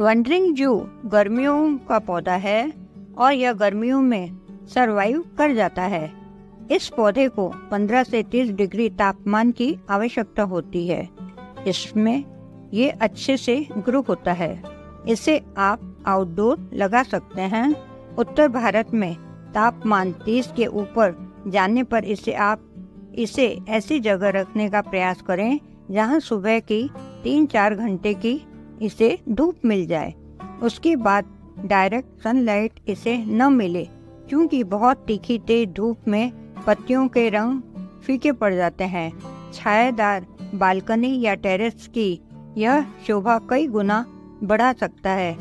Wondering जू गर्मियों का पौधा है और यह गर्मियों में सरवाइव कर जाता है। इस पौधे को 15 से 30 डिग्री तापमान की आवश्यकता होती है। इसमें ये अच्छे से ग्रो होता है। इसे आप आउटडोर लगा सकते हैं। उत्तर भारत में तापमान 30 के ऊपर जाने पर इसे आप इसे ऐसी जगह रखने का प्रयास करें जहाँ सुबह की तीन चार घंटे की इसे धूप मिल जाए। उसके बाद डायरेक्ट सनलाइट इसे न मिले, क्योंकि बहुत तीखी तेज धूप में पत्तियों के रंग फीके पड़ जाते हैं। छायादार बालकनी या टेरेस की यह शोभा कई गुना बढ़ा सकता है।